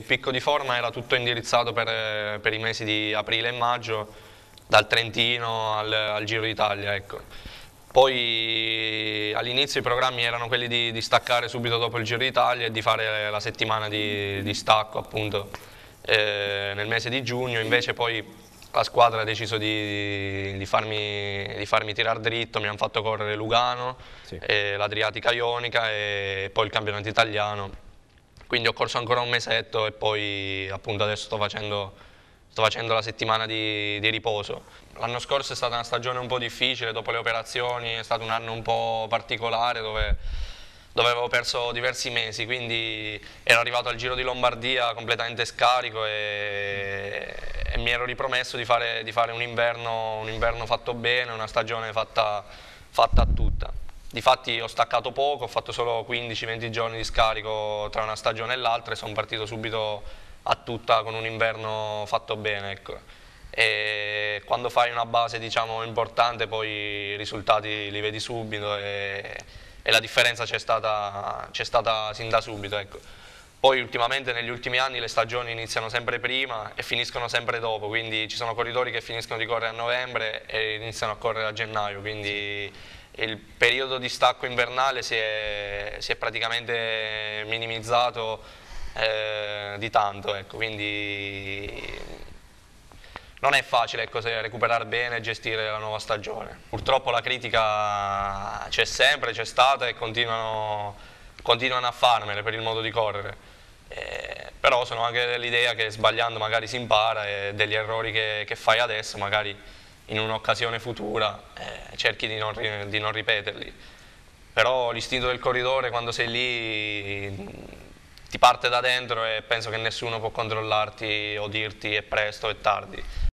il picco di forma era tutto indirizzato per, per i mesi di aprile e maggio, dal Trentino al, al Giro d'Italia. Ecco. Poi all'inizio i programmi erano quelli di, di, staccare subito dopo il Giro d'Italia e di fare la settimana di, di stacco appunto eh, nel mese di giugno, invece poi la squadra ha deciso di, di farmi, di farmi tirare dritto, mi hanno fatto correre Lugano, sì. l'Adriatica Ionica e poi il campionato italiano. Quindi ho corso ancora un mesetto e poi appunto adesso sto facendo, sto facendo la settimana di, di riposo. L'anno scorso è stata una stagione un po' difficile, dopo le operazioni è stato un anno un po' particolare dove dove avevo perso diversi mesi, quindi ero arrivato al Giro di Lombardia completamente scarico e, e mi ero ripromesso di fare, di fare un, inverno, un, inverno, fatto bene, una stagione fatta, fatta tutta. Difatti ho staccato poco, ho fatto solo 15-20 giorni di scarico tra una stagione e l'altra e sono partito subito a tutta con un inverno fatto bene. Ecco. E quando fai una base diciamo, importante poi i risultati li vedi subito e, e la differenza c'è stata, stata, sin da subito. Ecco. Poi ultimamente negli ultimi anni le stagioni iniziano sempre prima e finiscono sempre dopo, quindi ci sono corridori che finiscono di correre a novembre e iniziano a correre a gennaio, quindi il periodo di stacco invernale si è, si è praticamente minimizzato eh, di tanto, ecco. quindi non è facile ecco, recuperare bene e gestire la nuova stagione. Purtroppo la critica c'è sempre, c'è stata e continuano, continuano, a farmene per il modo di correre. Eh, però sono anche dell'idea che sbagliando magari si impara e degli errori che, che fai adesso magari in un'occasione futura eh, cerchi di non, di non ripeterli. Però l'istinto del corridore quando sei lì ti parte da dentro e penso che nessuno può controllarti o dirti è presto, è tardi